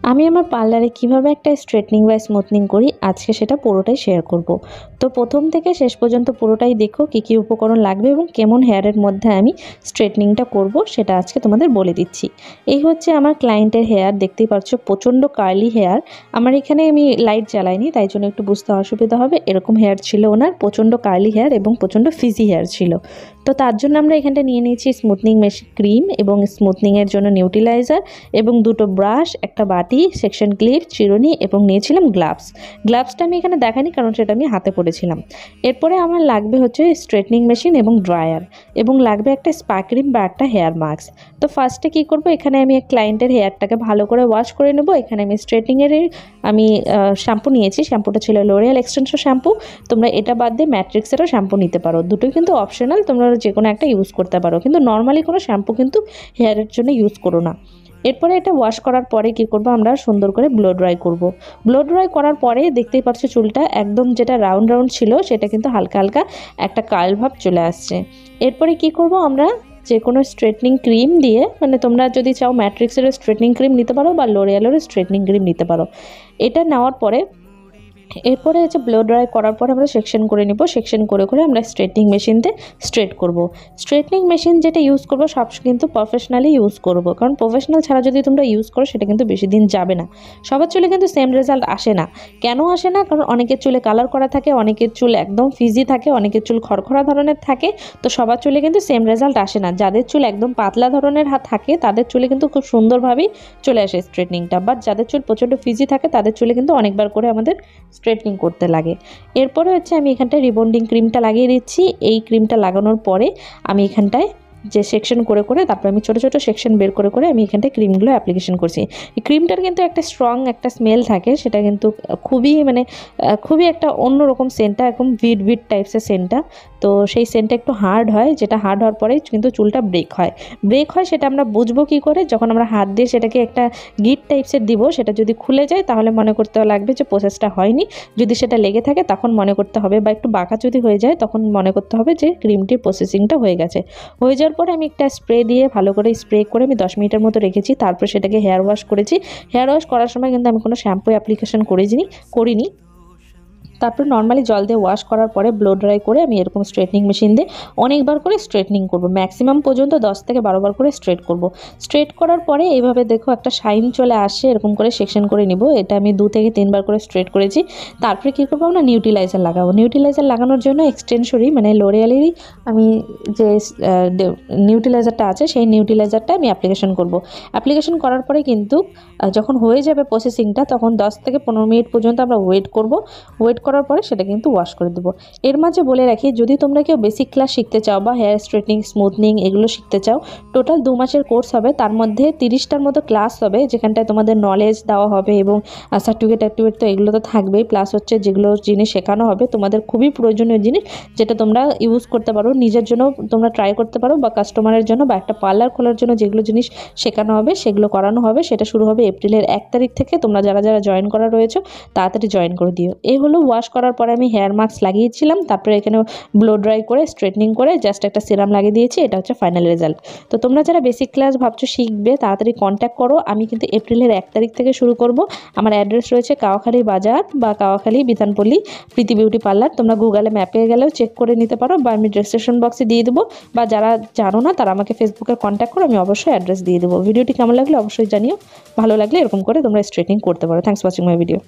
আমি আমার পার্লারে কীভাবে একটা স্ট্রেটনিং বা স্মুথনিং করি, আজকে সেটা পুরোটাই শেয়ার করব। তো প্রথম থেকে শেষ পর্যন্ত পুরোটাই দেখো কী কী উপকরণ লাগবে এবং কেমন হেয়ারের মধ্যে আমি স্ট্রেটনিংটা করব সেটা আজকে তোমাদের বলে দিচ্ছি। এই হচ্ছে আমার ক্লায়েন্টের হেয়ার দেখতেই পাচ্ছ প্রচণ্ড কার্লি হেয়ার আমার এখানে আমি লাইট জ্বালাইনি, তাই জন্য একটু বুঝতে অসুবিধা হবে। এরকম হেয়ার ছিল ওনার, প্রচণ্ড কার্লি হেয়ার এবং প্রচণ্ড ফিজি হেয়ার ছিল। তো তার জন্য আমরা এখানটা নিয়ে নিয়েছি স্মুথনিং মেশিন ক্রিম এবং স্মুথনিংয়ের জন্য নিউটিলাইজার এবং দুটো ব্রাশ একটা বাটি সেকশন ক্লিপ চিরুনি এবং নিয়েছিলাম গ্লাভস গ্লাভসটা আমি এখানে দেখাইনি কারণ সেটা আমি হাতে পড়েছিলাম। এরপরে আমার লাগবে হচ্ছে স্ট্রেটনিং মেশিন এবং ড্রায়ার এবং লাগবে একটা স্পা ক্রিম বা একটা হেয়ার মাস্ক তো ফার্স্টে কী করব? এখানে আমি ক্লায়েন্টের হেয়ারটাকে ভালো করে ওয়াশ করে নেব। এখানে আমি স্ট্রেটনিংয়ের আমি শ্যাম্পু নিয়েছি। শ্যাম্পুটা ছিল লোরিয়াল এক্সটেনশন শ্যাম্পু তোমরা এটা বাদ দিয়ে ম্যাট্রিক্সেরও শ্যাম্পু নিতে পারো। দুটোই কিন্তু অপশনাল তোমরা যে কোনো একটা ইউজ করতে পারো। কিন্তু নর্মালি কোনো শ্যাম্পু কিন্তু হেয়ারের জন্য ইউজ করো না। এরপরে এটা ওয়াশ করার পরে কি করব আমরা? সুন্দর করে ব্লো ড্রাই করব। ব্লো ড্রাই করার পরে দেখতেই পাচ্ছ চুলটা একদম যেটা রাউন্ড রাউন্ড ছিল, সেটা কিন্তু হালকা হালকা একটা কাল ভাব চলে আসছে। এরপরে কি করব আমরা? যে কোনো স্ট্রেটনিং ক্রিম দিয়ে মানে তোমরা যদি চাও ম্যাট্রিক্সের স্ট্রেটনিং ক্রিম নিতে পারো বা লোরিয়ালের স্ট্রেটনিং ক্রিম নিতে পারো। এটা নেওয়ার পরে এরপরে হচ্ছে ব্লো ড্রাই করার পরে আমরা সেকশন করে নিব। সেকশন করে করে আমরা স্ট্রেটনিং মেশিনতে স্ট্রেট করব। স্ট্রেটনিং মেশিন যেটা ইউজ করব, সব কিন্তু প্রফেশনালি ইউজ করব। কারণ প্রফেশনাল ছাড়া যদি তোমরা ইউজ করো, সেটা কিন্তু বেশি দিন যাবে না। সবার চুলে কিন্তু সেম রেজাল্ট আসে না। কেন আসে না? কারণ অনেকের চুলে কালার করা থাকে, অনেকের চুল একদম ফিজি থাকে, অনেকের চুল খড়খড়া ধরনের থাকে। তো সবার চুলে কিন্তু সেম রেজাল্ট আসে না। যাদের চুল একদম পাতলা ধরনের হাত থাকে, তাদের চুলে কিন্তু খুব সুন্দরভাবেই চলে আসে স্ট্রেটনিংটা বাট যাদের চুল প্রচণ্ড ফিজি থাকে, তাদের চুলে কিন্তু অনেকবার করে আমাদের স্ট্রেটনিং করতে লাগে। এরপরে হচ্ছে আমি এখানটায় রিবন্ডিং ক্রিমটা লাগিয়ে দিচ্ছি। এই ক্রিমটা লাগানোর পরে আমি এখানটায় যে সেকশন করে করে তারপর আমি ছোটো ছোটো সেকশন বের করে করে আমি এখানটায় ক্রিমগুলো অ্যাপ্লিকেশন করছি। এই ক্রিমটার কিন্তু একটা স্ট্রং একটা স্মেল থাকে, সেটা কিন্তু খুবই মানে খুবই একটা অন্যরকম সেন্টটা একদম ভিট ভিট টাইপসের সেন্টটা তো সেই সেন্টটা একটু হার্ড হয়, যেটা হার্ড হওয়ার পরে কিন্তু চুলটা ব্রেক হয়। ব্রেক হয় সেটা আমরা বুঝব কী করে? যখন আমরা হাত দিয়ে সেটাকে একটা গিট টাইপসের দিব, সেটা যদি খুলে যায়, তাহলে মনে করতে লাগবে যে প্রসেসটা হয়নি। যদি সেটা লেগে থাকে, তখন মনে করতে হবে বা একটু বাঁকা যদি হয়ে যায়, তখন মনে করতে হবে যে ক্রিমটির প্রসেসিংটা হয়ে গেছে। হয়ে যাওয়ার পরে আমি একটা স্প্রে দিয়ে ভালো করে স্প্রে করে আমি দশ মিনিটের মতো রেখেছি। তারপর সেটাকে হেয়ার ওয়াশ করেছি। হেয়ার ওয়াশ করার সময় কিন্তু আমি কোনো শ্যাম্পু অ্যাপ্লিকেশন করিনি করিনি। তারপর নর্মালি জল দিয়ে ওয়াশ করার পরে ব্লো ড্রাই করে আমি এরকম স্ট্রেটনিং মেশিন দিয়ে অনেকবার করে স্ট্রেটনিং করব। ম্যাক্সিমাম পর্যন্ত দশ থেকে বারোবার করে স্ট্রেট করব। স্ট্রেট করার পরে এইভাবে দেখো একটা শাইন চলে আসে, এরকম করে সেকশন করে নিব। এটা আমি দু থেকে তিনবার করে স্ট্রেট করেছি। তারপরে কী করব আমরা নিউটিলাইজার লাগাবো। নিউটিলাইজার লাগানোর জন্য এক্সটেনশনই মানে লোরিয়ালেরই আমি যে নিউটিলাইজারটা আছে, সেই নিউটিলাইজারটা আমি অ্যাপ্লিকেশন করব। অ্যাপ্লিকেশন করার পরে কিন্তু যখন হয়ে যাবে প্রসেসিংটা তখন দশ থেকে পনেরো মিনিট পর্যন্ত আমরা ওয়েট করব। ওয়েট করার পরে সেটা কিন্তু ওয়াশ করে দেবো। এর মাঝে বলে রাখি, যদি তোমরা কেউ বেসিক ক্লাস শিখতে চাও বা হেয়ার স্ট্রেটনিং স্মুথনিং এগুলো শিখতে চাও টোটাল দু মাসের কোর্স হবে, তার মধ্যে তিরিশটার মতো ক্লাস হবে, যেখানটায় তোমাদের নলেজ দেওয়া হবে এবং সার্টিফিকেট টার্টিফিকেট তো এগুলো তো থাকবেই প্লাস হচ্ছে যেগুলো জিনিস শেখানো হবে, তোমাদের খুবই প্রয়োজনীয় জিনিস, যেটা তোমরা ইউজ করতে পারো, নিজের জন্য তোমরা ট্রাই করতে পারো বা কাস্টমারের জন্য বা একটা পার্লার খোলার জন্য যেগুলো জিনিস শেখানো হবে, সেগুলো করানো হবে, সেটা শুরু হবে এপ্রিলের এক তারিখ থেকে তোমরা যারা যারা জয়েন করা রয়েছে, তাড়াতাড়ি জয়েন করে দিও। এই হলো ওয়াশ করার পরে আমি হেয়ার মাস্ক লাগিয়েছিলাম, তারপরে এখানে ব্লো ড্রাই করে স্ট্রেটনিং করে জাস্ট একটা সিরাম লাগিয়ে দিয়েছি, এটা হচ্ছে ফাইনাল রেজাল্ট তো তোমরা যারা বেসিক ক্লাস ভাবছ শিখবে, তাড়াতাড়ি কন্ট্যাক্ট করো, আমি কিন্তু এপ্রিলের এক তারিখ থেকে শুরু করব। আমার অ্যাড্রেস রয়েছে কাওয়াখালী বাজার বা কাওয়াখালী বিধানপল্লী প্রীতি বিউটি পার্লার তোমরা গুগলে ম্যাপে গেলেও চেক করে নিতে পারো বা আমি ডিসক্রিপশন বক্সে দিয়ে দেবো। বা যারা জানো না, তারা আমাকে ফেসবুকে কন্ট্যাক্ট করো, আমি অবশ্যই অ্যাড্রেস দিয়ে দেবো। ভিডিওটি কেমন লাগলে অবশ্যই জানিও, ভালো লাগলে এরকম করে তোমরা স্ট্রেটনিং করতে পারো। Thanks watching my video